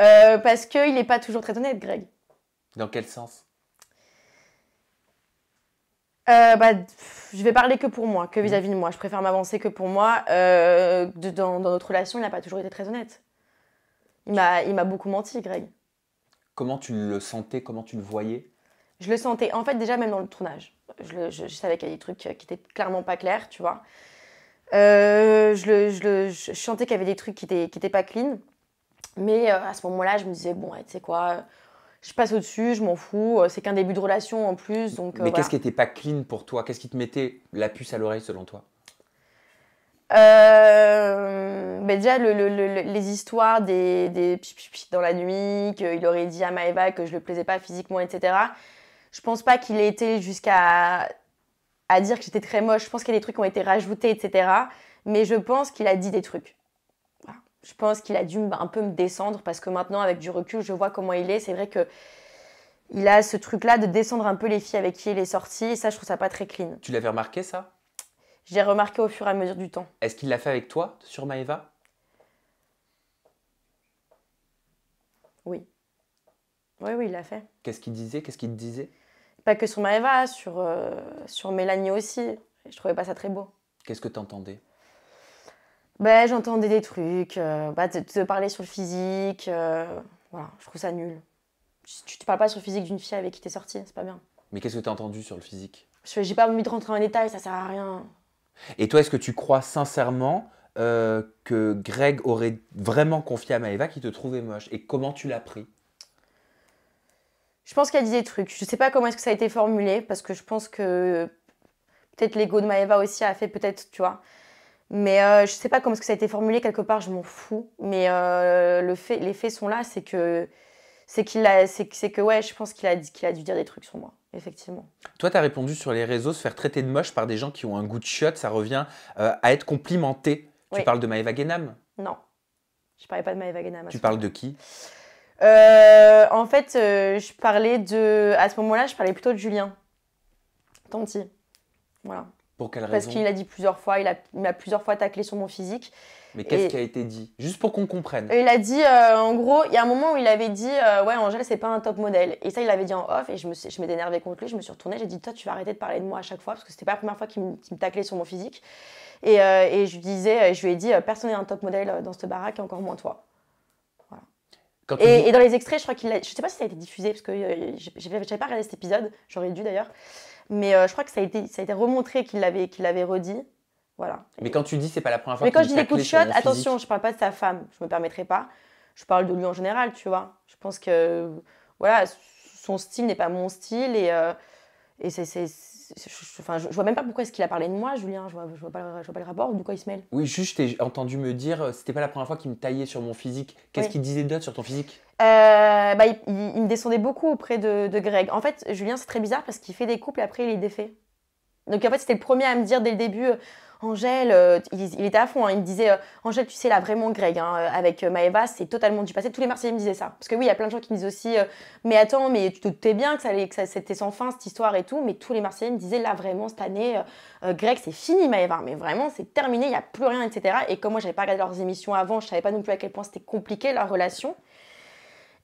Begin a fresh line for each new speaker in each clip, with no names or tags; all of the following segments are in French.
Euh, parce qu'il n'est pas toujours très honnête, Greg.
Dans quel sens?
Euh, bah, pff, je vais parler que pour moi, que vis-à-vis de moi. Je préfère m'avancer que pour moi. Euh, de- dans, dans notre relation, il n'a pas toujours été très honnête. Il m'a, beaucoup menti, Greg.
Comment tu le sentais? Comment tu le voyais?
Je le sentais. En fait, déjà, même dans le tournage, je, le- je- je savais qu'il y avait des trucs qui étaient clairement pas clairs, tu vois. Euh, je, le, je, le- je sentais qu'il y avait des trucs qui étaient, qui étaient pas clean. Mais euh, à ce moment-là, je me disais, bon, ouais, tu sais quoi, je passe au-dessus, je m'en fous. euh, C'est qu'un début de relation en plus. Donc, euh,
Mais
voilà.
qu'est-ce qui était pas clean pour toi? Qu'est-ce qui te mettait la puce à l'oreille selon toi?
Euh, ben déjà, le- le- le- les histoires des, dans la nuit, qu'il aurait dit à Maëva que je le plaisais pas physiquement, etc. Je pense pas qu'il ait été jusqu'à à dire que j'étais très moche. Je pense qu'il y a des trucs qui ont été rajoutés, etc. Mais je pense qu'il a dit des trucs. Je pense qu'il a dû un peu me descendre parce que maintenant, avec du recul, je vois comment il est. C'est vrai que il a ce truc-là de descendre un peu les filles avec qui il est sorti. Et ça, je trouve ça pas très clean.
Tu l'avais remarqué ça?
J'ai remarqué au fur et à mesure du temps.
Est-ce qu'il l'a fait avec toi sur Maeva?
Oui. Oui, oui, il l'a fait.
Qu'est-ce qu'il disait? Qu'est-ce qu'il te disait?
Pas que sur Maëva, sur, euh, sur Mélanie aussi. Je trouvais pas ça très beau.
Qu'est-ce que tu entendais
Ben, j'entendais des trucs, euh, bah, te, te parler sur le physique. euh, voilà, je trouve ça nul. Tu te parles pas sur le physique d'une fille avec qui t'es sortie, c'est pas bien.
Mais qu'est-ce que tu as entendu sur le physique?
Je- J'ai pas envie de rentrer en détail, ça sert à rien.
Et toi, est-ce que tu crois sincèrement euh, que Greg aurait vraiment confié à Maeva qu'il te trouvait moche? Et comment tu l'as pris?
Je pense a dit des trucs. Je sais pas comment est-ce que ça a été formulé, parce que je pense que peut-être l'ego de Maëva aussi a fait peut-être, tu vois. Mais euh, je sais pas comment est-ce que ça a été formulé, quelque part, je m'en fous. Mais euh, le fait, les faits sont là, c'est que, c'est qu'il a, c'est, que- ouais, je pense qu'il a, qu'il a dû dire des trucs sur moi, effectivement.
Toi, tu as répondu sur les réseaux, se faire traiter de moche par des gens qui ont un goût de chiotte, ça revient euh, à être complimenté. Tu parles de Maeva Guénam
Non, je parlais pas de Maëva Guénam.
Tu parles de qui?
Euh, en fait, euh, je parlais de. À ce moment-là, je parlais plutôt de Julien. Tanti. Voilà.
Pour quelle
Parce
raison
qu'il a dit plusieurs fois, il a- il m'a plusieurs fois taclé sur mon physique.
Mais qu'est-ce qui a été dit? Juste pour qu'on comprenne.
Il a dit, euh, en gros, il y a un moment où il avait dit, euh, ouais, Angèle, c'est pas un top modèle. Et ça, il l'avait dit en off, et je me suis- je m'étais énervée contre lui. Je me suis retournée, j'ai dit, toi, tu vas arrêter de parler de moi à chaque fois, parce que c'était pas la première fois qu'il me, qu'il me taclait sur mon physique. Et, euh, et je lui disais, je lui ai dit, personne n'est un top modèle dans cette baraque, et encore moins toi.
Quand tu dis-
Et, dans les extraits, je crois qu'il a. Je sais pas si ça a été diffusé, parce que j'avais pas regardé cet épisode, j'aurais dû d'ailleurs. Mais euh, je crois que ça a été, ça a été remontré qu'il l'avait qu'il l'avait redit. Voilà.
Mais quand tu dis c'est pas la première fois
Mais quand je dis des coups de shot, attention, je parle pas de sa femme, je me permettrai pas. Je parle de lui en général, tu vois. Je pense que voilà, son style n'est pas mon style et, euh, et c'est. Enfin, je, je vois même pas pourquoi est-ce qu'il a parlé de moi, Julien. Je vois, je vois, pas, le- je vois pas le rapport, de quoi il se mêle.
Oui, juste, je t'ai entendu me dire, euh, c'était pas la première fois qu'il me taillait sur mon physique. Qu'est-ce
Oui.
qu'il disait d'autre sur ton physique?
Euh, bah, il, il- il me descendait beaucoup auprès de, de Greg. En fait, Julien, c'est très bizarre parce qu'il fait des couples et après, il les défait. Donc, en fait, c'était le premier à me dire dès le début euh, Angèle, euh, il, était à fond. hein. il me disait euh, Angèle, tu sais, là, vraiment, Greg, hein, euh, avec Maëva, c'est totalement du passé. Tous les Marseillais me disaient ça. Parce que oui, il y a plein de gens qui me disent aussi Mais attends, mais tu te doutais bien que, ça allait, que c'était sans fin cette histoire et tout. Mais tous les Marseillais me disaient Là, vraiment, cette année, Greg, c'est fini, Maëva. Mais vraiment, c'est terminé, il n'y a plus rien, etc. Et comme moi, j'avais pas regardé leurs émissions avant, je savais pas non plus à quel point c'était compliqué leur relation.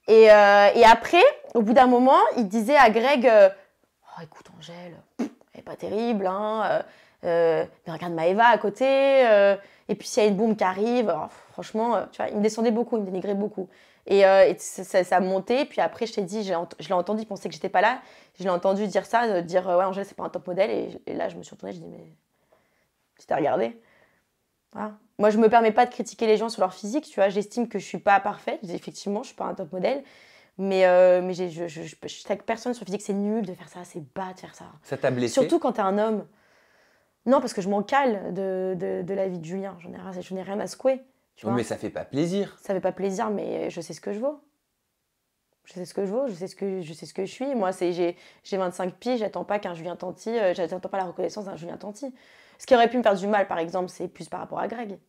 Et, et après, au bout d'un moment, il disait à Greg Oh, écoute, Angèle, elle est pas terrible, hein. Euh, mais regarde Maëva à côté. euh, et puis, s'il y a une bombe qui arrive, alors, franchement, euh, tu vois, il me descendait beaucoup, il me dénigrait beaucoup. Et, euh, et ça, ça, ça montait. Puis après, je t'ai dit, je l'ai entendu, il pensait que j'étais pas là. Je l'ai entendu dire ça, dire Ouais, Angèle, c'est pas un top modèle. Et, et là, je me suis retournée, je dis Mais tu t'es regardé voilà. Moi, je me permets pas de critiquer les gens sur leur physique, tu vois. J'estime que je suis pas parfaite. Effectivement, je suis pas un top modèle. Mais, euh, mais je, je, je, je sais que personne sur le physique, c'est nul de faire ça, c'est bas de faire ça.
Ça t'a blessé
Surtout quand t'es un homme. Non, parce que je m'en cale de, de, de la vie de Julien. J'en ai, rien- je n'ai rien à secouer. Tu
Oui,
vois.
mais ça fait pas plaisir.
Ça fait pas plaisir, mais je sais ce que je vaux. Je sais ce que je vaux, je sais ce que je, sais ce que je suis. Moi, c'est j'ai j'ai 25 pieds, j'attends pas qu'un Julien Tanti, euh, j'attends pas la reconnaissance d'un Julien Tanti. Ce qui aurait pu me faire du mal, par exemple, c'est plus par rapport à Greg.